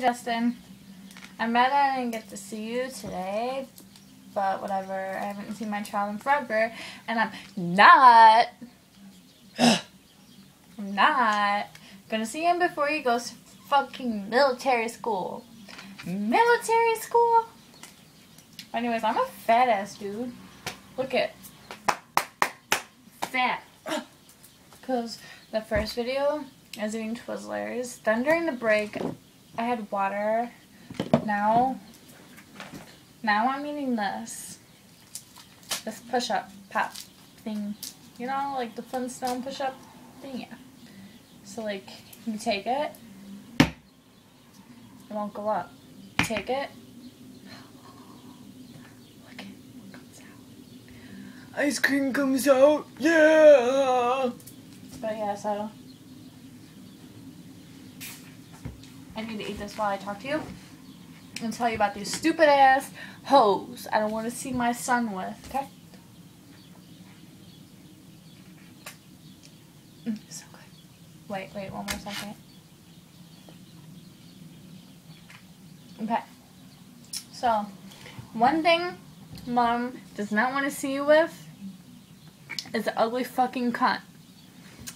Justin. I'm mad I didn't get to see you today, but whatever. I haven't seen my child in forever, and I'm not. I'm not gonna see him before he goes to fucking military school. Military school? Anyways, I'm a fat ass dude. Look at fat. Cause the first video I was eating Twizzlers. Then during the break I had water. Now, now I'm eating this. This push-up pop thing. You know, like the Flintstone push-up thing, yeah. So like, you take it, it won't go up. Take it, look at what comes out. Ice cream comes out, yeah! But yeah, so I need to eat this while I talk to you and tell you about these stupid ass hoes I don't want to see my son with, okay? Mm, so good. Wait, wait, one more second. Okay. So, one thing mom does not want to see you with is an ugly fucking cunt.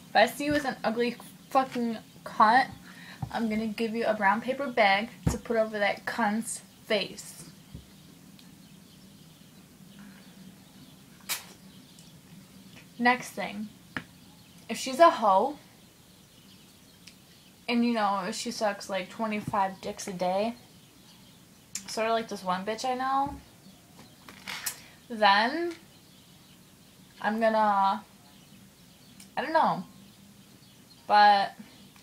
If I see you as an ugly fucking cunt, I'm gonna give you a brown paper bag to put over that cunt's face. Next thing, if she's a hoe, and you know, she sucks like 25 dicks a day, sort of like this one bitch I know, then I'm gonna, I don't know, but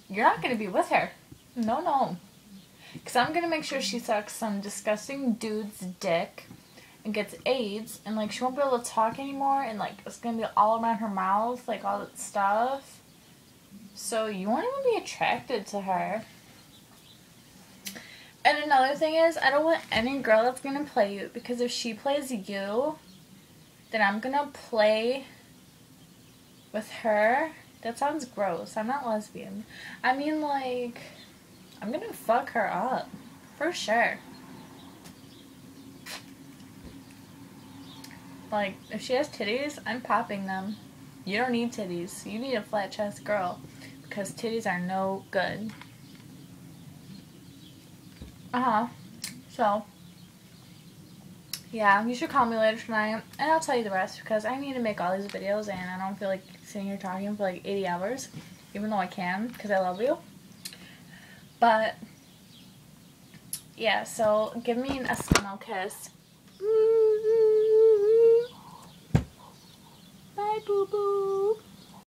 you're not gonna be with her. No, no. Because I'm going to make sure she sucks some disgusting dude's dick and gets AIDS and, like, she won't be able to talk anymore and, like, it's going to be all around her mouth, like, all that stuff. So you won't even be attracted to her. And another thing is, I don't want any girl that's going to play you because if she plays you, then I'm going to play with her. That sounds gross. I'm not lesbian. I mean, like... I'm gonna fuck her up. For sure. Like, if she has titties, I'm popping them. You don't need titties. You need a flat chest girl. Because titties are no good. Uh-huh. So, yeah, you should call me later tonight, and I'll tell you the rest, because I need to make all these videos, and I don't feel like sitting here talking for like 80 hours, even though I can, because I love you. But, yeah, so give me an Eskimo kiss. Bye, boo-boo.